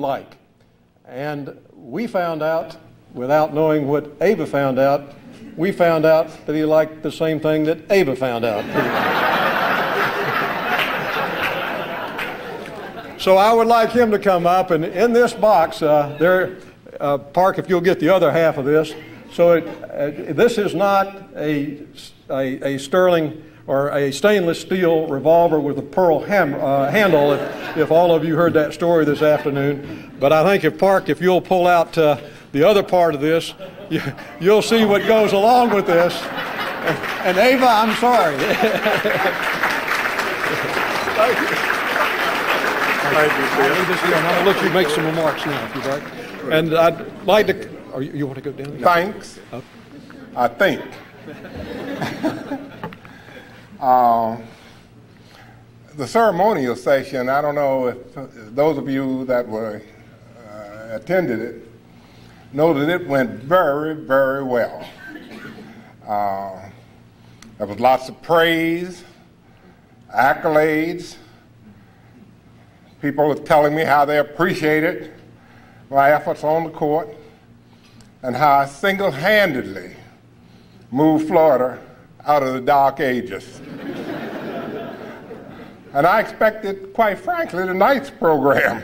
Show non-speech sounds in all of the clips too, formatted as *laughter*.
like. And we found out, without knowing what Ava found out, we found out that he liked the same thing that Ava found out. *laughs* so I would like him to come up, and in this box, uh, there, uh, Park, if you'll get the other half of this. So it, uh, this is not a, a, a sterling or a stainless steel revolver with a pearl ham, uh, handle, if, if all of you heard that story this afternoon. But I think if Park, if you'll pull out uh, the other part of this, you, will see what goes along with this. And, and Ava, I'm sorry. *laughs* Thank you. Thank you, I'll let you make some remarks now, if you'd like. And I'd like to. Are you, you want to go down? Thanks. Oh. I think. *laughs* Uh, the ceremonial session, I don't know if those of you that were uh, attended it know that it went very, very well. Uh, there was lots of praise, accolades. People were telling me how they appreciated my efforts on the court and how I single handedly moved Florida out of the dark ages. and I expected, quite frankly, tonight's program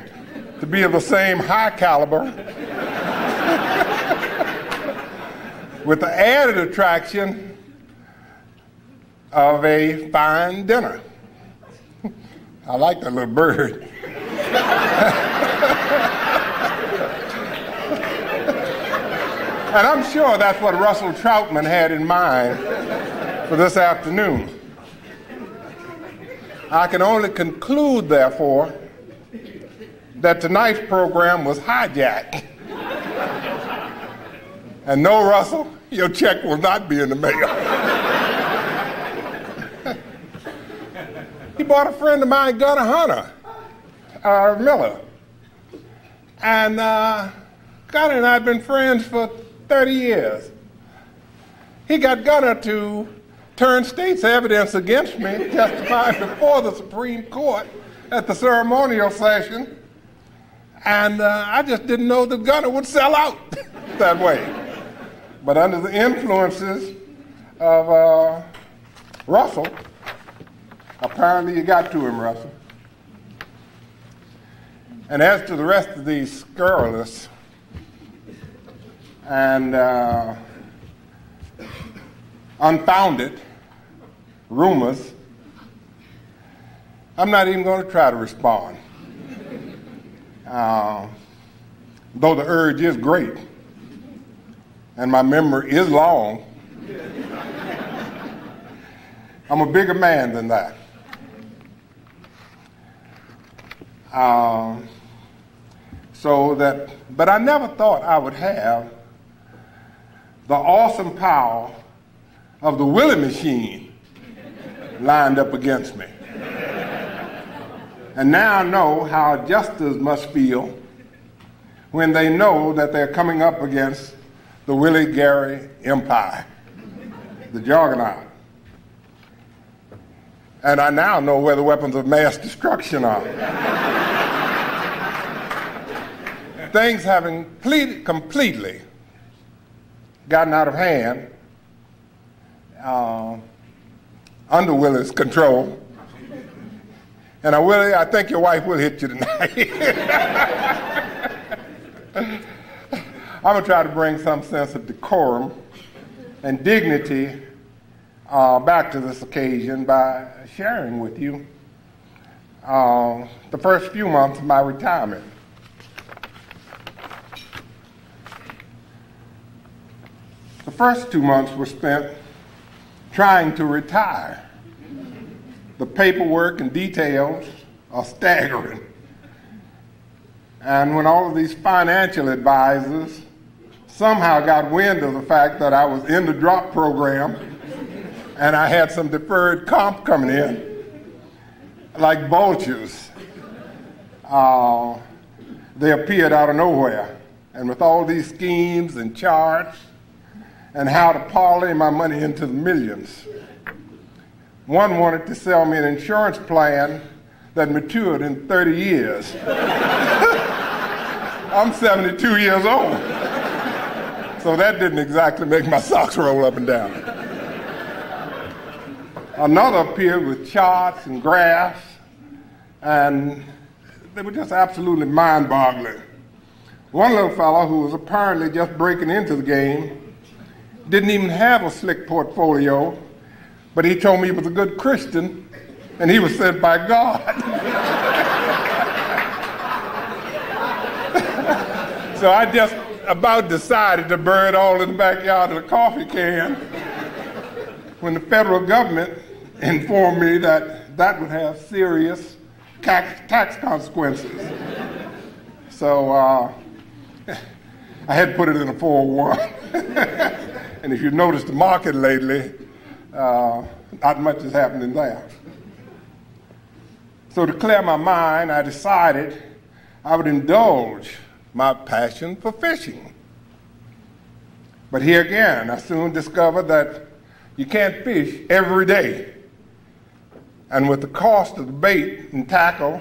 to be of the same high caliber, *laughs* with the added attraction of a fine dinner. *laughs* I like that little bird. *laughs* and I'm sure that's what Russell Troutman had in mind for this afternoon. I can only conclude, therefore, that tonight's program was hijacked. and no, Russell, your check will not be in the mail. he bought a friend of mine, Gunnar Hunter, uh, Miller. And uh, Gunnar and I have been friends for 30 years. He got Gunnar to turn state's evidence against me, testifying before the Supreme Court at the ceremonial session. And uh, I just didn't know that Gunnar would sell out *laughs* that way. But under the influences of uh, Russell, apparently you got to him, Russell. And as to the rest of these scurrilous and uh, unfounded rumors, I'm not even going to try to respond. Uh, though the urge is great and my memory is long, I'm a bigger man than that. Uh, so that, but I never thought I would have the awesome power of the Willie machine lined up against me. And now I know how justice must feel when they know that they're coming up against the Willie Gary Empire, the juggernaut. And I now know where the weapons of mass destruction are. Things having completely gotten out of hand, uh, under Willie's control. And I Willie, I think your wife will hit you tonight. *laughs* I'm gonna try to bring some sense of decorum and dignity uh, back to this occasion by sharing with you uh, the first few months of my retirement. The first two months were spent trying to retire. The paperwork and details are staggering. And when all of these financial advisors somehow got wind of the fact that I was in the drop program and I had some deferred comp coming in, like vultures, uh, they appeared out of nowhere. And with all these schemes and charts, and how to parlay my money into the millions. One wanted to sell me an insurance plan that matured in 30 years. *laughs* I'm 72 years old. So that didn't exactly make my socks roll up and down. Another appeared with charts and graphs, and they were just absolutely mind boggling. One little fellow who was apparently just breaking into the game didn't even have a slick portfolio, but he told me he was a good Christian and he was sent by God. *laughs* so I just about decided to bury it all in the backyard of the coffee can when the federal government informed me that that would have serious tax, tax consequences. So uh, *laughs* I had put it in a 401. *laughs* and if you've noticed the market lately, uh, not much is happening there. So to clear my mind, I decided I would indulge my passion for fishing. But here again, I soon discovered that you can't fish every day. And with the cost of the bait and tackle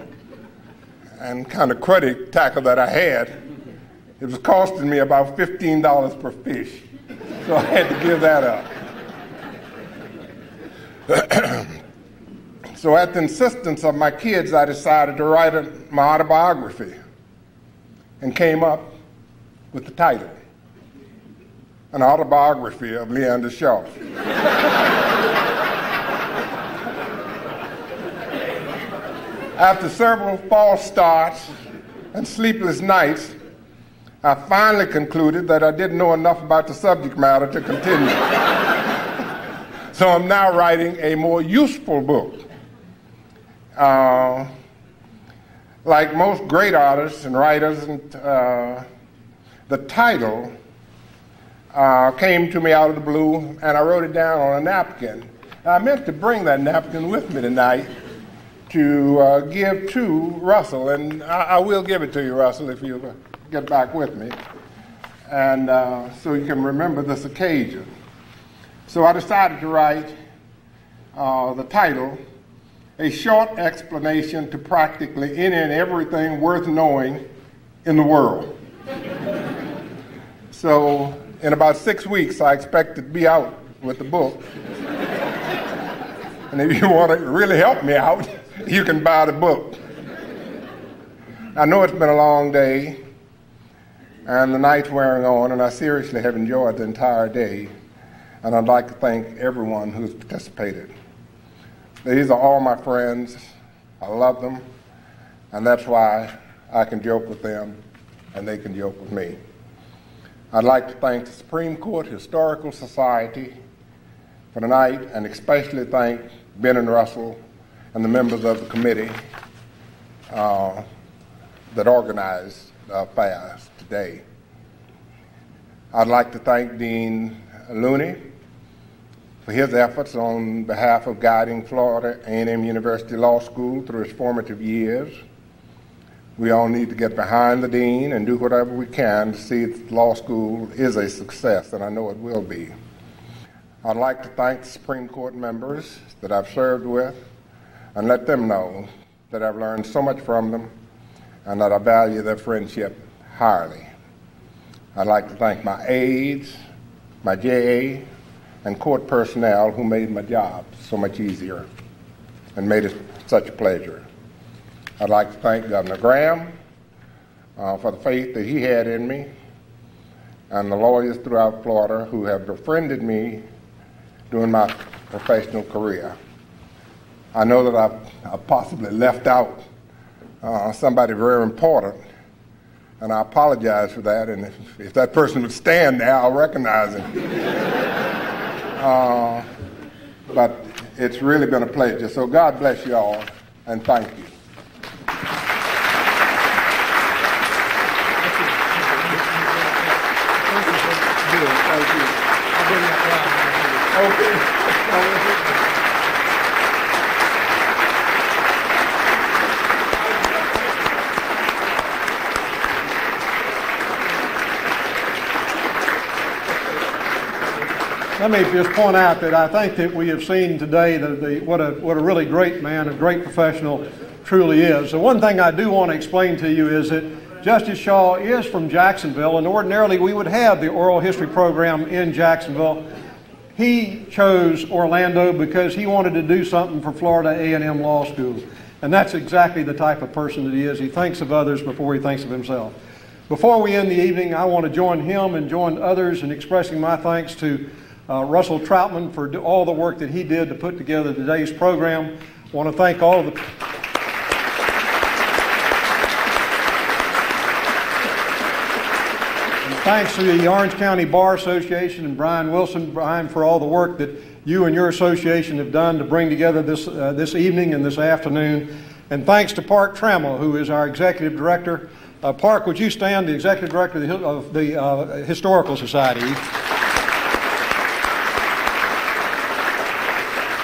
and kind of cruddy tackle that I had, it was costing me about $15 per fish. *laughs* So I had to give that up. *clears throat* so at the insistence of my kids, I decided to write my autobiography and came up with the title An Autobiography of Leander Shaw. *laughs* After several false starts and sleepless nights, I finally concluded that I didn't know enough about the subject matter to continue. so I'm now writing a more useful book. Uh, like most great artists and writers, and, uh, the title uh, came to me out of the blue, and I wrote it down on a napkin. I meant to bring that napkin with me tonight to uh, give to Russell, and I, I, will give it to you, Russell, if you get back with me, and uh, so you can remember this occasion. So I decided to write uh, the title a short explanation to practically any and everything worth knowing in the world. so, in about six weeks, I expect to be out with the book. and if you want to really help me out, *laughs* you can buy the book. I know it's been a long day, and the night's wearing on, and I seriously have enjoyed the entire day. And I'd like to thank everyone who's participated. These are all my friends. I love them, and that's why I can joke with them and they can joke with me. I'd like to thank the Supreme Court Historical Society for tonight and especially thank Ben and Russell and the members of the committee uh, that organized Uh, the affairs today. I'd like to thank Dean Luney for his efforts on behalf of guiding Florida A&M University Law School through its formative years. We all need to get behind the dean and do whatever we can to see that law school is a success, and I know it will be. I'd like to thank the Supreme Court members that I've served with and let them know that I've learned so much from them and that I value their friendship highly. I'd like to thank my aides, my JA, and court personnel who made my job so much easier and made it such a pleasure. I'd like to thank Governor Graham uh, for the faith that he had in me and the lawyers throughout Florida who have befriended me during my professional career. I know that I've, I've possibly left out uh, somebody very important, and I apologize for that. And if, if that person would stand there, I'll recognize him. *laughs* Uh, but it's really been a pleasure. So God bless you all, and thank you. Okay. Let me just point out that I think that we have seen today the, the, what, a, what a really great man, a great professional truly is. The one thing I do want to explain to you is that Justice Shaw is from Jacksonville, and ordinarily we would have the oral history program in Jacksonville. He chose Orlando because he wanted to do something for Florida A&M Law School. And that's exactly the type of person that he is. He thinks of others before he thinks of himself. Before we end the evening, I want to join him and join others in expressing my thanks to uh, Russell Troutman for all the work that he did to put together today's program. I want to thank all of the Thanks to the Orange County Bar Association and Brian Wilson, Brian, for all the work that you and your association have done to bring together this, uh, this evening and this afternoon. And thanks to Park Trammell, who is our executive director. Uh, Park, would you stand, the executive director of the, of the uh, Historical Society?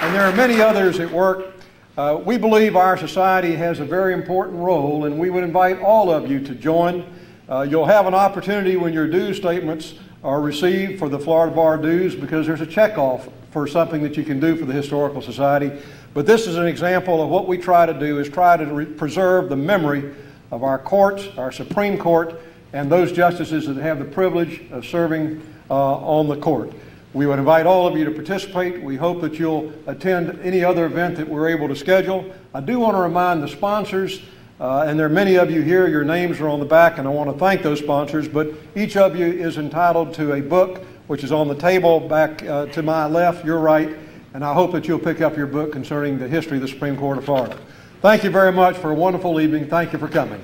And there are many others at work. Uh, we believe our society has a very important role, and we would invite all of you to join. Uh, you'll have an opportunity when your due statements are received for the Florida Bar dues because there's a checkoff for something that you can do for the Historical Society. But this is an example of what we try to do is try to re- preserve the memory of our courts, our Supreme Court, and those justices that have the privilege of serving uh, on the court. We would invite all of you to participate. We hope that you'll attend any other event that we're able to schedule. I do want to remind the sponsors uh, and there are many of you here, your names are on the back, and I want to thank those sponsors. But each of you is entitled to a book, which is on the table back uh, to my left, your right, and I hope that you'll pick up your book concerning the history of the Supreme Court of Florida. Thank you very much for a wonderful evening. Thank you for coming.